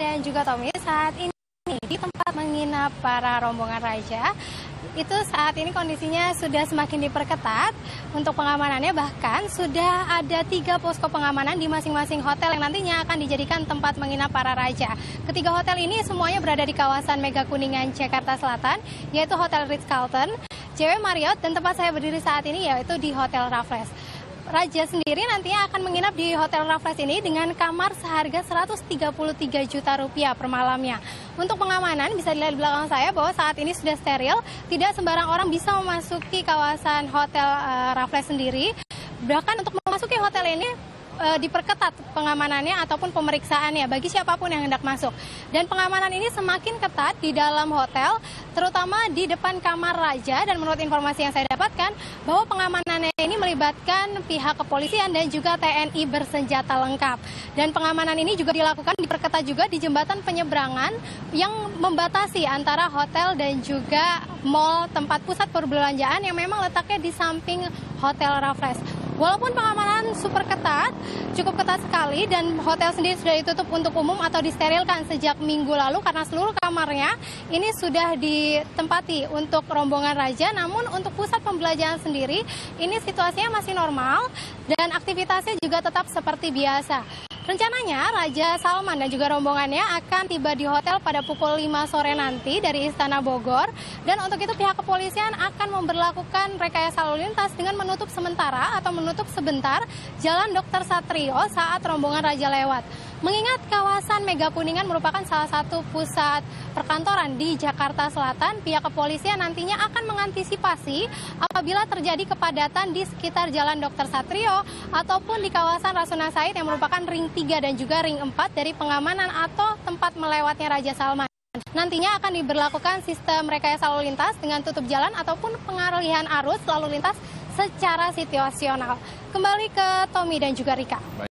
dan juga Tommy saat ini di tempat menginap para rombongan raja itu saat ini kondisinya sudah semakin diperketat untuk pengamanannya bahkan sudah ada tiga posko pengamanan di masing-masing hotel yang nantinya akan dijadikan tempat menginap para raja. Ketiga hotel ini semuanya berada di kawasan Mega Kuningan, Jakarta Selatan, yaitu Hotel Ritz-Carlton, JW Marriott, dan tempat saya berdiri saat ini yaitu di Hotel Raffles. Raja sendiri nantinya akan menginap di Hotel Raffles ini dengan kamar seharga 133 juta rupiah per malamnya. Untuk pengamanan bisa dilihat di belakang saya bahwa saat ini sudah steril, tidak sembarang orang bisa memasuki kawasan Hotel uh, Raffles sendiri. Bahkan untuk memasuki hotel ini uh, diperketat pengamanannya ataupun pemeriksaannya bagi siapa pun yang hendak masuk. Dan pengamanan ini semakin ketat di dalam hotel, terutama di depan kamar raja dan menurut informasi yang saya dapatkan bahwa pengamanannya ini melibatkan pihak kepolisian dan juga TNI bersenjata lengkap. Dan pengamanan ini juga dilakukan diperketat juga di jembatan penyeberangan yang membatasi antara hotel dan juga mall tempat pusat perbelanjaan yang memang letaknya di samping Hotel Raffles. Walaupun pengamanan super ketat, cukup ketat sekali dan hotel sendiri sudah ditutup untuk umum atau disterilkan sejak minggu lalu karena seluruh kamarnya ini sudah ditempati untuk rombongan raja. Namun untuk pusat pembelajaran sendiri ini situasinya masih normal dan aktivitasnya juga tetap seperti biasa. Rencananya Raja Salman dan juga rombongannya akan tiba di hotel pada pukul 5 sore nanti dari Istana Bogor. Dan untuk itu pihak kepolisian akan memperlakukan rekayasa lalu lintas dengan menutup sementara atau menutup sebentar Jalan Dr. Satrio saat rombongan Raja lewat. Mengingat kawasan Mega Kuningan merupakan salah satu pusat perkantoran di Jakarta Selatan, pihak kepolisian nantinya akan mengantisipasi apabila terjadi kepadatan di sekitar Jalan Dr. Satrio ataupun di kawasan Rasuna Said yang merupakan ring 3 dan juga ring 4 dari pengamanan atau tempat melewatnya Raja Salman. Nantinya akan diberlakukan sistem rekayasa lalu lintas dengan tutup jalan ataupun pengalihan arus lalu lintas secara situasional. Kembali ke Tommy dan juga Rika.